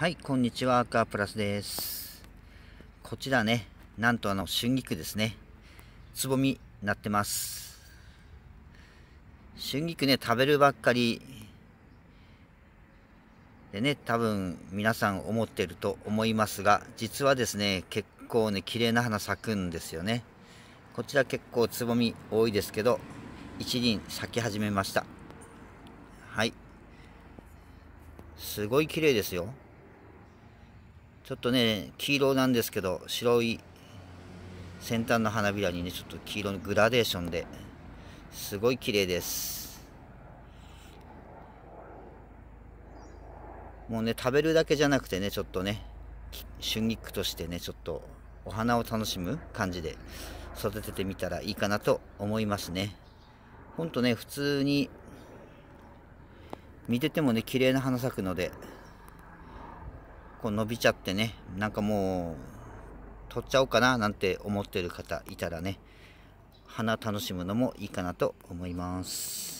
はい、こんにちは、アクアプラスです。こちらね、なんとあの、春菊ですね。つぼみになってます。春菊ね、食べるばっかりでね、多分皆さん思ってると思いますが、実はですね、結構ね、綺麗な花咲くんですよね。こちら結構つぼみ多いですけど、一輪咲き始めました。はい。すごい綺麗ですよ。ちょっとね、黄色なんですけど、白い先端の花びらにね、ちょっと黄色のグラデーションで、すごい綺麗です。もうね、食べるだけじゃなくてね、ちょっとね、春菊としてね、ちょっとお花を楽しむ感じで育ててみたらいいかなと思いますね。ほんとね、普通に見ててもね、綺麗な花咲くので、こう伸びちゃってねなんかもう取っちゃおうかななんて思ってる方いたらね花楽しむのもいいかなと思います。